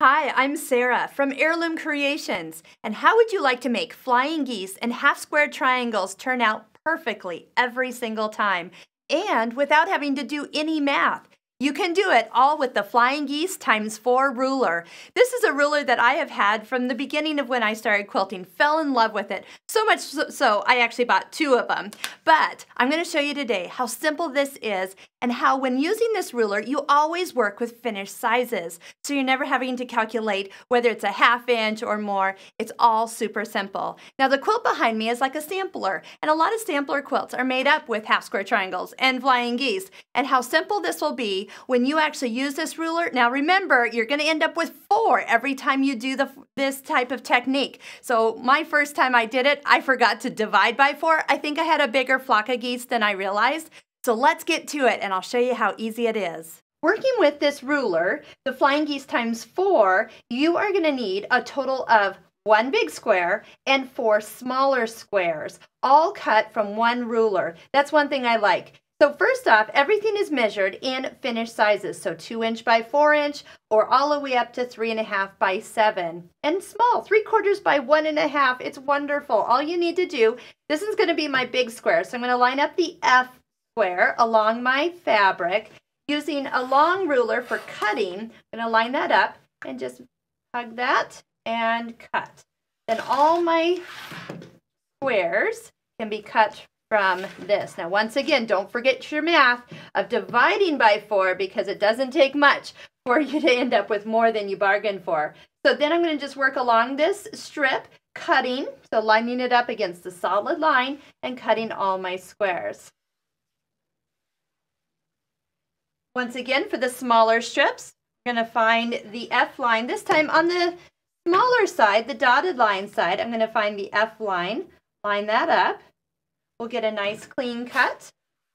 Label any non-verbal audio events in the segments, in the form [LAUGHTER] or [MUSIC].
Hi, I'm Sarah from Heirloom Creations. And how would you like to make flying geese and half square triangles turn out perfectly every single time and without having to do any math? You can do it all with the Flying Geese times 4 ruler. This is a ruler that I have had from the beginning of when I started quilting. Fell in love with it. So much so I actually bought two of them. But I'm going to show you today how simple this is and how when using this ruler you always work with finished sizes. So you're never having to calculate whether it's a half inch or more. It's all super simple. Now the quilt behind me is like a sampler and a lot of sampler quilts are made up with half square triangles and flying geese. And how simple this will be when you actually use this ruler. Now remember, you're going to end up with four every time you do the, this type of technique. So my first time I did it, I forgot to divide by four. I think I had a bigger flock of geese than I realized. So let's get to it and I'll show you how easy it is. Working with this ruler, the flying geese times four, you are going to need a total of one big square and four smaller squares, all cut from one ruler. That's one thing I like. So first off, everything is measured in finished sizes. So two inch by four inch or all the way up to three and a half by seven. And small, three quarters by one and a half. It's wonderful. All you need to do, this is gonna be my big square. So I'm gonna line up the F square along my fabric using a long ruler for cutting. I'm gonna line that up and just hug that and cut. Then all my squares can be cut from this. Now, once again, don't forget your math of dividing by 4 because it doesn't take much for you to end up with more than you bargained for. So then I'm going to just work along this strip, cutting, so lining it up against the solid line and cutting all my squares. Once again, for the smaller strips, I'm going to find the F line. This time on the smaller side, the dotted line side, I'm going to find the F line, line that up. We'll get a nice clean cut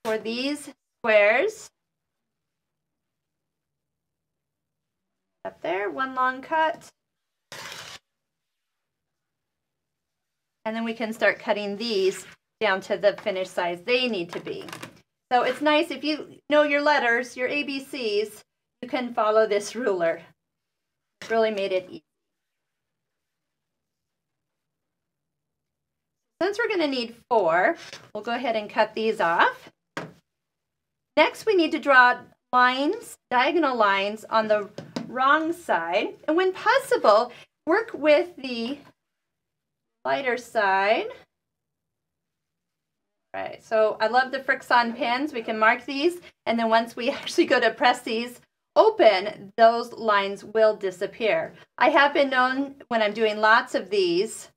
for these squares. Up there, one long cut. And then we can start cutting these down to the finished size they need to be. So it's nice if you know your letters, your ABCs, you can follow this ruler. Really made it easy. Since we're going to need four, we'll go ahead and cut these off. Next, we need to draw lines, diagonal lines on the wrong side. And when possible, work with the lighter side. All right, so I love the FriXion pins. We can mark these, and then once we [LAUGHS] actually go to press these open, those lines will disappear. I have been known when I'm doing lots of these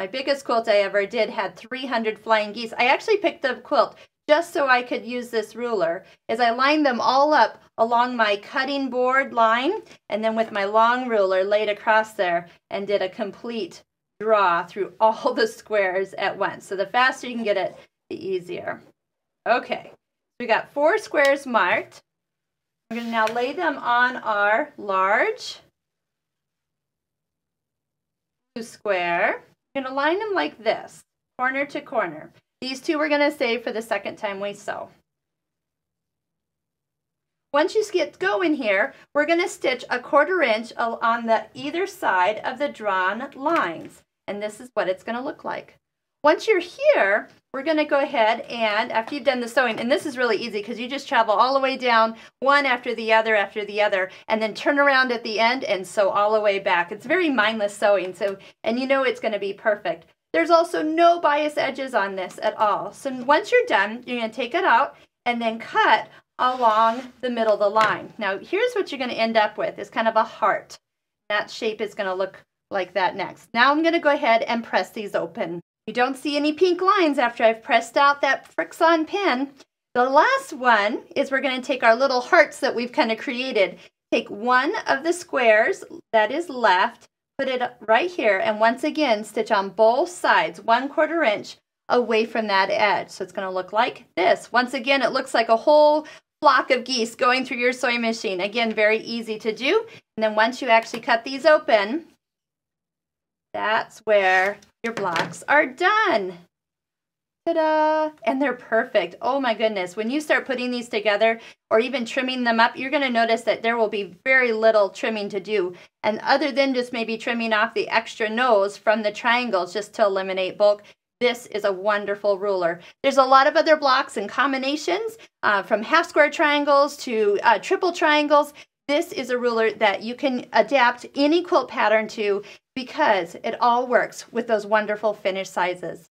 my biggest quilt I ever did had 300 flying geese. I actually picked the quilt just so I could use this ruler is I lined them all up along my cutting board line and then with my long ruler laid across there and did a complete draw through [LAUGHS] all the squares at once. So the faster you can get it, the easier. Okay, we got four squares marked. We're going to now lay them on our large square. You're going to line them like this, corner to corner. These two we're going to save for the second time we sew. Once you get going here, we're going to stitch a quarter inch on the either side of the drawn lines. And this is what it's going to look like. Once you're here, we're going to go ahead and after you've done the sewing, and this is really easy because you just travel all the way down one after the other after the other and then turn around at the end and sew all the way back. It's very mindless sewing, so and you know it's going to be perfect. There's also no bias edges on this at all. So once you're done, you're going to take it out and then cut along the middle of the line. Now here's what you're going to end up with is kind of a heart. That shape is going to look like that next. Now I'm going to go ahead and press these open. You don't see any pink lines after I've pressed out that FriXion pen. The last one is we're going to take our little hearts that we've kind of created. Take one of the squares that is left, put it right here, and once again, stitch on both sides, one quarter inch away from that edge. So it's going to look like this. Once again, it looks like a whole flock of geese going through your sewing machine. Again, very easy to do. And then once you actually cut these open, that's where your blocks are done. Ta-da! And they're perfect. Oh my goodness. When you start putting these together or even trimming them up, you're going to notice that there will be very little trimming to do. And other than just maybe trimming off the extra nose from the triangles just to eliminate bulk, this is a wonderful ruler. There's a lot of other blocks and combinations uh, from half square triangles to uh, triple triangles. This is a ruler that you can adapt any quilt pattern to because it all works with those wonderful finished sizes.